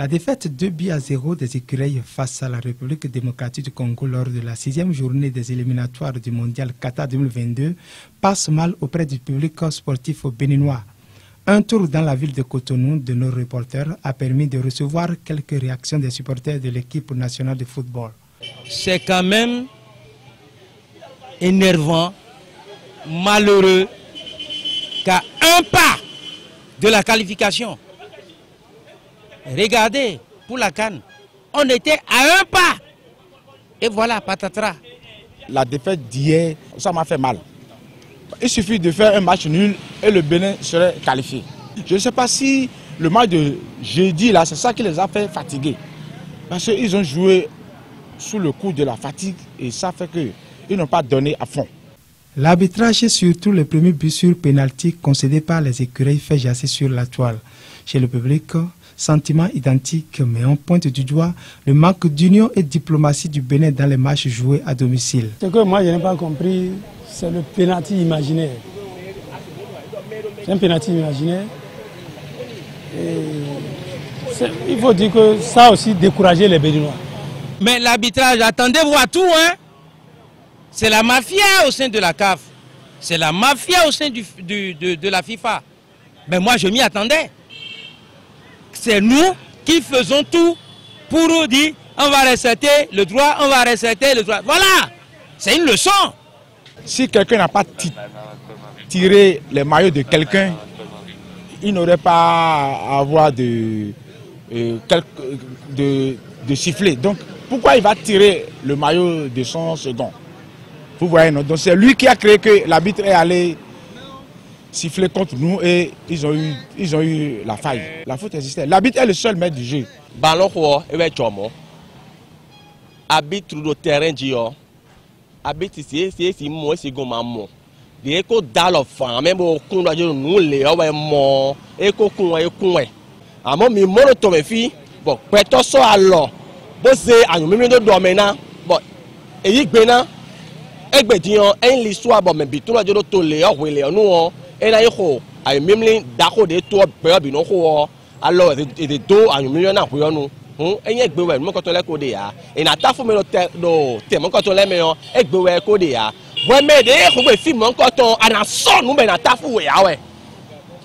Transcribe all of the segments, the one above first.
La défaite 2 buts à 0 des écureuils face à la République démocratique du Congo lors de la sixième journée des éliminatoires du Mondial Qatar 2022 passe mal auprès du public sportif béninois. Un tour dans la ville de Cotonou de nos reporters a permis de recevoir quelques réactions des supporters de l'équipe nationale de football. C'est quand même énervant, malheureux qu'à un pas de la qualification, Regardez, pour la canne, on était à un pas. Et voilà, patatras. La défaite d'hier, ça m'a fait mal. Il suffit de faire un match nul et le Bénin serait qualifié. Je ne sais pas si le match de jeudi, là, c'est ça qui les a fait fatiguer. Parce qu'ils ont joué sous le coup de la fatigue et ça fait qu'ils n'ont pas donné à fond. L'arbitrage, surtout le premier but sur pénalty concédé par les écureuils, fait jasser sur la toile. Chez le public, sentiment identique, mais on pointe du doigt le manque d'union et de diplomatie du Bénin dans les matchs joués à domicile. Ce que moi je n'ai pas compris, c'est le pénalty imaginaire. C'est un pénalty imaginaire. il faut dire que ça a aussi découragé les Béninois. Mais l'arbitrage, attendez voir tout, hein C'est la mafia au sein de la CAF. C'est la mafia au sein de, de la FIFA. Mais moi, je m'y attendais c'est nous qui faisons tout pour dire on va respecter le droit, on va respecter le droit. Voilà, c'est une leçon. Si quelqu'un n'a pas tiré les maillots de quelqu'un, il n'aurait pas à avoir de, euh, de, de. Donc pourquoi il va tirer le maillot de son second? Vous voyez, non? Donc c'est lui qui a créé que l'arbitre est allé sifflé contre nous et ils ont eu, ils ont eu la faille. La faute existait. L'arbitre est le seul maître du jeu. Quoi, et bien chomo. Arbitre de terrain dit yo. Arbitre c'est c'est si moi c'est comme maman. De ko dalo fa même au kun da jo nu le o we mo e ko kun e kun e. Àmọ́ mi mo lo to me fi bo pe to so alo. Bó ṣe ayun mi mi do do me na. Bo èyí gbe na. Egbe diyan en li so abo me bi to lo jo to ena yi xɔ ayi mimli dako de to bɛyɔ bi no xɔ alɔ ede do anyumiyɔ na ƒoyɔ nu hun enye gbewɛ numekɔtɔ lɛ ko de ya ena ta fún mi lɔ tɛ do tɛ mɔkɔtɔ lɛ mi yɔ egbewɛ ko de ya wɛmɛ de ye xɔgbɛ fi mɔkɔtɔ ana sɔnu bɛ na ta fún wɛ awɛ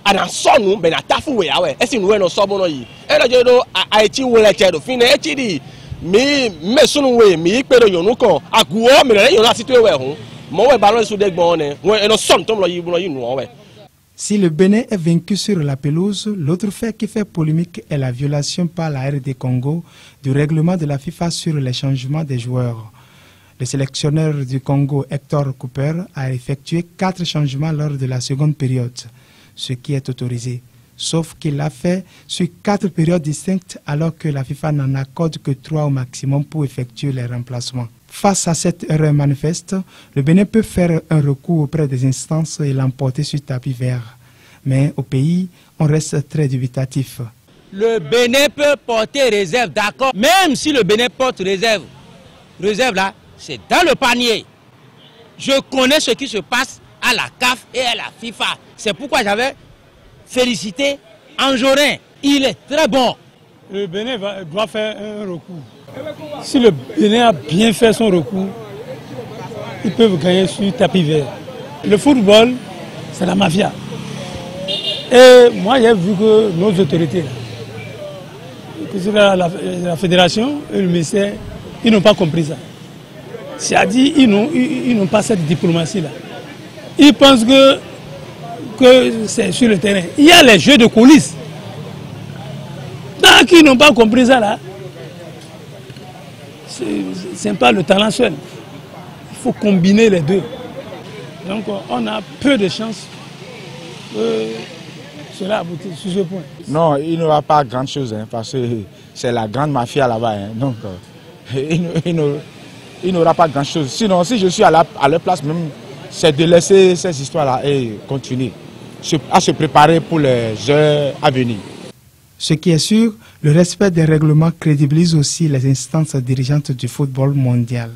ana sɔnu bɛ na ta fún wɛ awɛ esi nu wɛ nɔ nɔ yi ɛnɛ dze do ayetsi wɛlɛ tsɛ do fi etsi di mi mɛ sunu wɛ mi kpe do yɔnu kɔ aguwɔ mi lɛ yɔnu asi to wɛ hun mɔwɛ ba lɔ su de gbɔn ne wɛ ɛnɔ sɔnu tɔmɔ lɔ yi lɔ nuwɔ wɛ. Si le Bénin est vaincu sur la pelouse, l'autre fait qui fait polémique est la violation par la RD Congo du règlement de la FIFA sur les changements des joueurs. Le sélectionneur du Congo, Hector Cooper, a effectué quatre changements lors de la seconde période, ce qui est autorisé, sauf qu'il l'a fait sur quatre périodes distinctes alors que la FIFA n'en accorde que trois au maximum pour effectuer les remplacements. Face à cette erreur manifeste, le Bénin peut faire un recours auprès des instances et l'emporter sur tapis vert. Mais au pays, on reste très dubitatif. Le Bénin peut porter réserve, d'accord, même si le Bénin porte réserve. Réserve là, c'est dans le panier. Je connais ce qui se passe à la CAF et à la FIFA. C'est pourquoi j'avais félicité Anjorin. Il est très bon. Le Bénin doit faire un recours. Si le Bénin a bien fait son recours, ils peuvent gagner sur tapis vert. Le football, c'est la mafia. Et moi, j'ai vu que nos autorités, que c'est la, fédération et le ministère, ils n'ont pas compris ça. C'est-à-dire ils n'ont pas cette diplomatie-là. Ils pensent que, que c'est sur le terrain. Il y a les jeux de coulisses. Qu'ils n'ont pas compris ça, là, ce n'est pas le talent seul. Il faut combiner les deux. Donc on a peu de chances que cela aboutisse sur ce point. Non, il n'y aura pas grand chose hein, parce que c'est la grande mafia là-bas. Hein. donc euh, il, n'aura pas grand chose. Sinon, si je suis à, à leur place même, c'est de laisser ces histoires-là et continuer à se préparer pour les heures à venir. Ce qui est sûr, le respect des règlements crédibilise aussi les instances dirigeantes du football mondial.